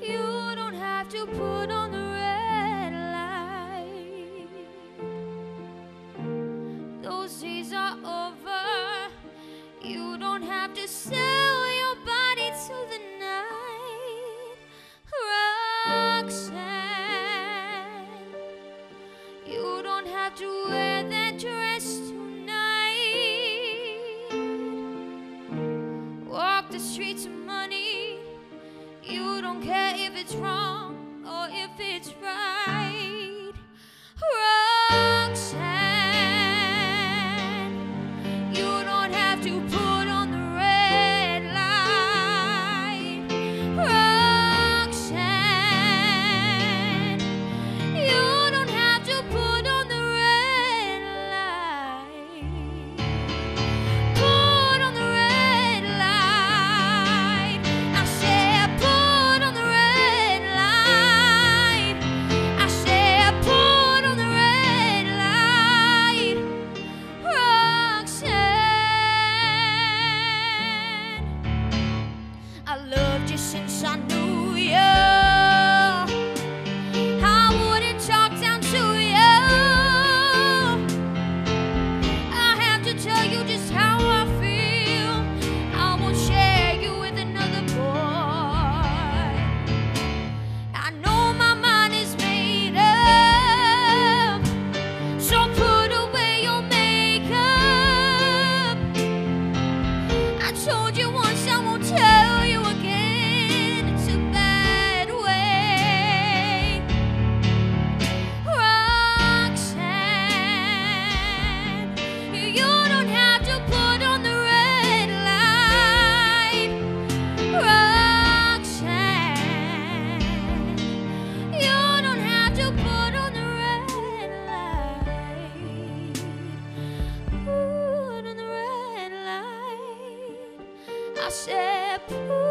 You don't have to put on the red light. Those days are over. You don't have to say. it's wrong or if it's right. since I knew. nasze pół.